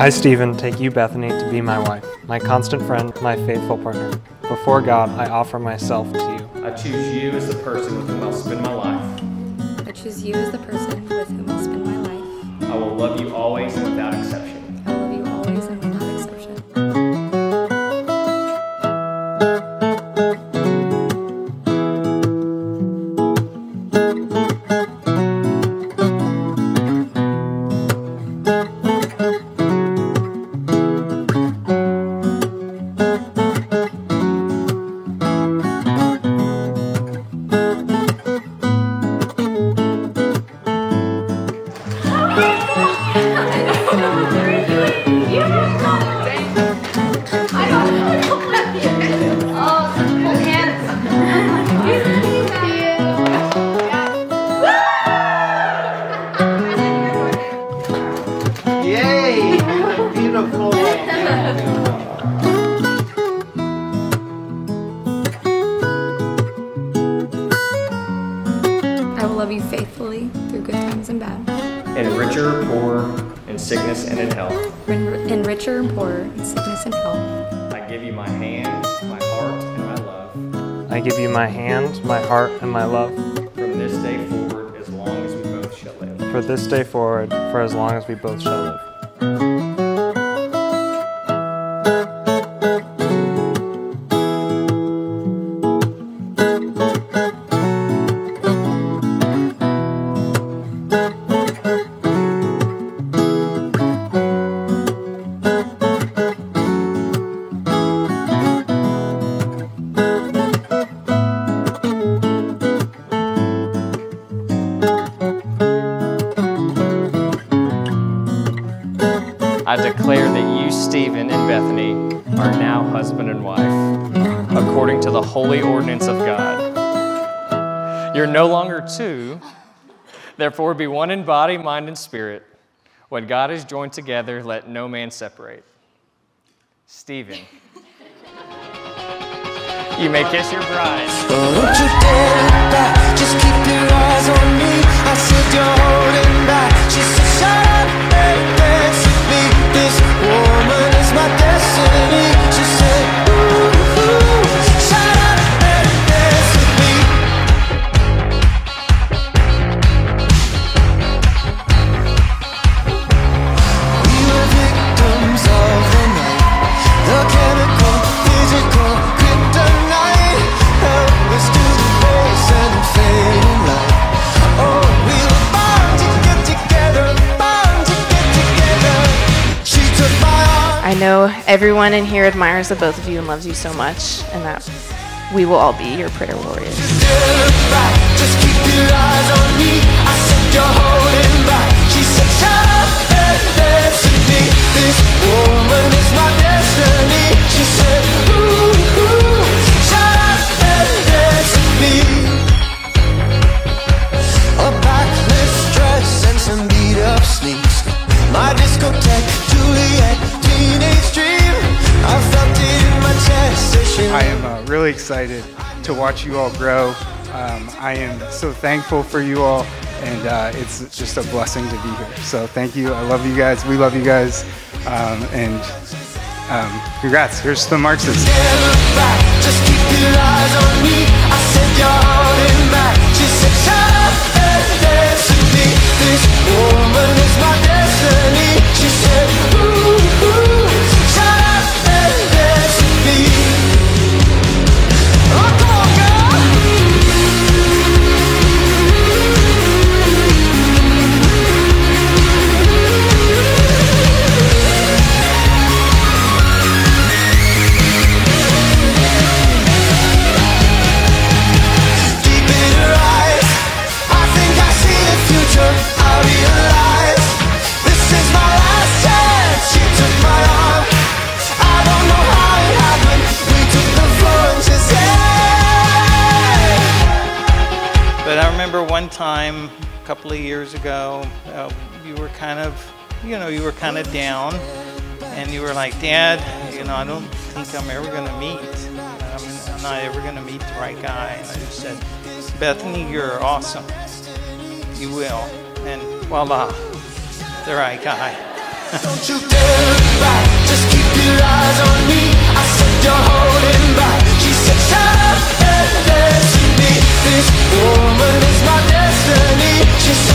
I, Steven, take you, Bethany, to be my wife, my constant friend, my faithful partner. Before God, I offer myself to you. I choose you as the person with whom I'll spend my life. I choose you as the person with whom I'll spend my life. I will love you Beautiful. I will love you faithfully through good times and bad. In richer, poor, in sickness and in health. In, in richer and poorer, in sickness and health. I give you my hand, my heart, and my love. I give you my hand, my heart, and my love From this day forward, as long as we both shall live. for this day forward, for as long as we both shall live. I declare that you, Steven and Bethany, are now husband and wife, according to the holy ordinance of God. You're no longer two, therefore be one in body, mind, and spirit. What God has joined together, let no man separate. Steven, you may kiss your bride. I know everyone in here admires the both of you and loves you so much, and that we will all be your prayer warriors. Really excited to watch you all grow. Um, I am so thankful for you all, and uh, it's just a blessing to be here. So thank you. I love you guys. We love you guys. Um, and um, congrats. Here's the Marxes. Can't look back, just keep remember one time, a couple of years ago, uh, you were kind of, you know, you were kind of down, and you were like, Dad, you know, I don't think I'm ever going to meet. I'm, I'm not ever going to meet the right guy. And I just said, Bethany, you're awesome. You will. And voila, the right guy. Don't you dare just keep your eyes on me. I said you're holding back. She said, me. This woman is my destiny. She's